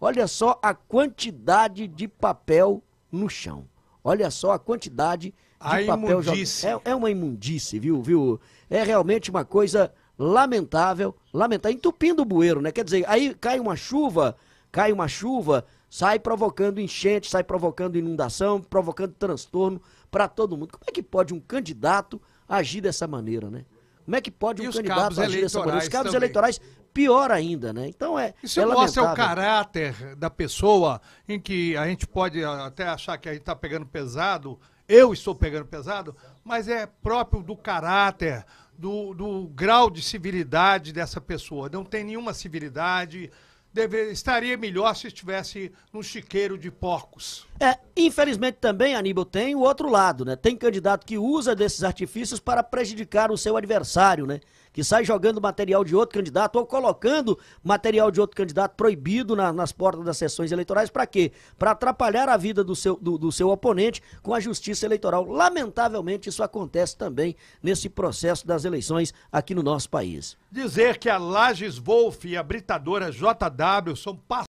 Olha só a quantidade de papel no chão. Olha só a quantidade de A papel imundície. É, é uma imundice, viu, viu? É realmente uma coisa lamentável, lamentável, entupindo o bueiro, né? Quer dizer, aí cai uma chuva, cai uma chuva, sai provocando enchente, sai provocando inundação, provocando transtorno para todo mundo. Como é que pode um candidato agir dessa maneira, né? Como é que pode E um os candidato agir dessa maneira? Os cabos também. eleitorais, pior ainda, né? Então é. Isso é mostra o caráter da pessoa, em que a gente pode até achar que a gente está pegando pesado, eu estou pegando pesado, mas é próprio do caráter, do, do grau de civilidade dessa pessoa. Não tem nenhuma civilidade. Deve, estaria melhor se estivesse num chiqueiro de porcos. É, infelizmente também, Aníbal, tem o outro lado, né? Tem candidato que usa desses artifícios para prejudicar o seu adversário, né? Que sai jogando material de outro candidato ou colocando material de outro candidato proibido na- nas portas das sessões eleitorais. Para quê? Para atrapalhar a vida do seu, do, do seu oponente com a justiça eleitoral. Lamentavelmente, isso acontece também nesse processo das eleições aqui no nosso país. Dizer que a Lages Wolf e a britadora JW são